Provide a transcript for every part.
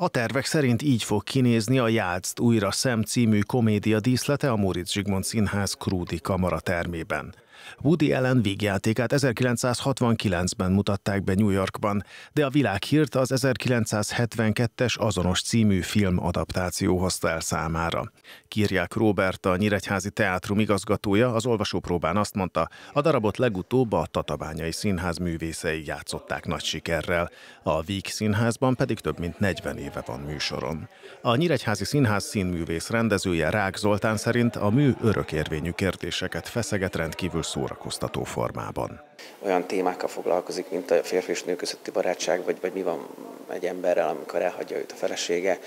A tervek szerint így fog kinézni a Játszd újra szem című komédia díszlete a Móricz Zsigmond Színház Krúdi Kamara termében. Woody Allen vígjátékát 1969-ben mutatták be New Yorkban, de a világhírt az 1972-es azonos című film adaptáció hozta el számára. Kirják Robert, a Nyíregyházi Teátrum igazgatója az olvasópróbán azt mondta, a darabot legutóbb a Tatabányai Színház művészei játszották nagy sikerrel, a Víg Színházban pedig több mint 40 éve van műsoron. A Nyíregyházi Színház színművész rendezője Rák Zoltán szerint a mű örökérvényű kérdéseket feszeget rendkívül szórakoztató formában. Olyan témákkal foglalkozik, mint a férfi és nő közötti barátság, vagy, vagy mi van egy emberrel, amikor elhagyja őt a felesége,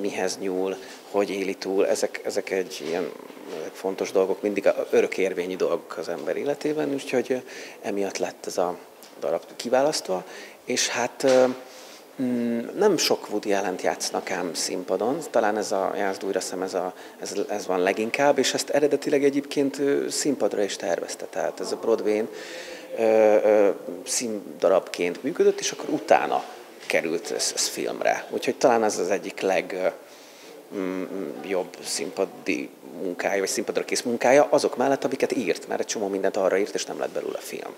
mihez nyúl, hogy éli túl. Ezek, ezek egy ilyen ezek fontos dolgok, mindig örökérvényi dolgok az ember életében, úgyhogy emiatt lett ez a darab kiválasztva, és hát nem sok Woody allen játsznak ám színpadon, talán ez a Jázd újra szem, ez, a, ez, ez van leginkább, és ezt eredetileg egyébként színpadra is tervezte, tehát ez a Broadway-n színdarabként működött, és akkor utána került ez, ez filmre. Úgyhogy talán ez az egyik leg mm, jobb színpadi munkája, vagy színpadra kész munkája, azok mellett, amiket írt, mert egy csomó mindent arra írt, és nem lett belőle film.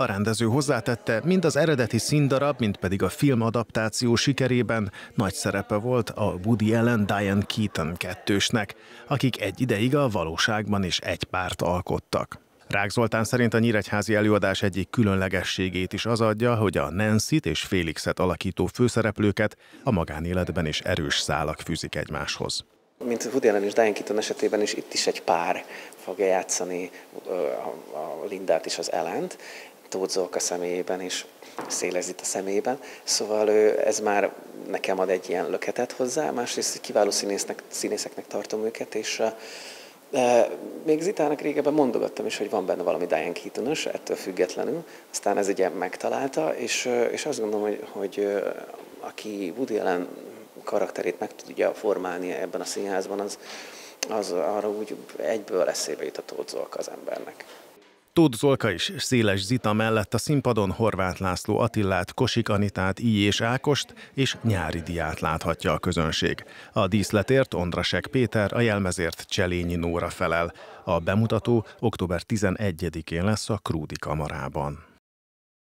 A rendező hozzátette, mind az eredeti színdarab, mind pedig a filmadaptáció sikerében nagy szerepe volt a Woody Allen Diane Keaton kettősnek, akik egy ideig a valóságban is egy párt alkottak. Rák Zoltán szerint a nyíregyházi előadás egyik különlegességét is az adja, hogy a Nancy-t és Félixet alakító főszereplőket a magánéletben is erős szálak fűzik egymáshoz. Mint Woody Allen és Diane Keaton esetében is itt is egy pár fogja játszani a Lindát és az Ellent, Tóth Zolka személyében is szélezít a személyében. Szóval ez már nekem ad egy ilyen löketet hozzá, másrészt kiváló színésznek, színészeknek tartom őket, és de még Zitának régebben mondogattam is, hogy van benne valami Diane keaton ettől függetlenül. Aztán ez ugye megtalálta, és, és azt gondolom, hogy, hogy aki Woody Allen karakterét meg tudja formálni ebben a színházban, az, az arra úgy egyből eszébe jut a Tóth Zolka az embernek. Tóth Zolka és Széles Zita mellett a színpadon Horváth László Attillát, Kosik Anitát, I. és Ákost és Nyári Diát láthatja a közönség. A díszletért Ondrasek Péter, a jelmezért Cselényi Nóra felel. A bemutató október 11-én lesz a Krúdi kamarában.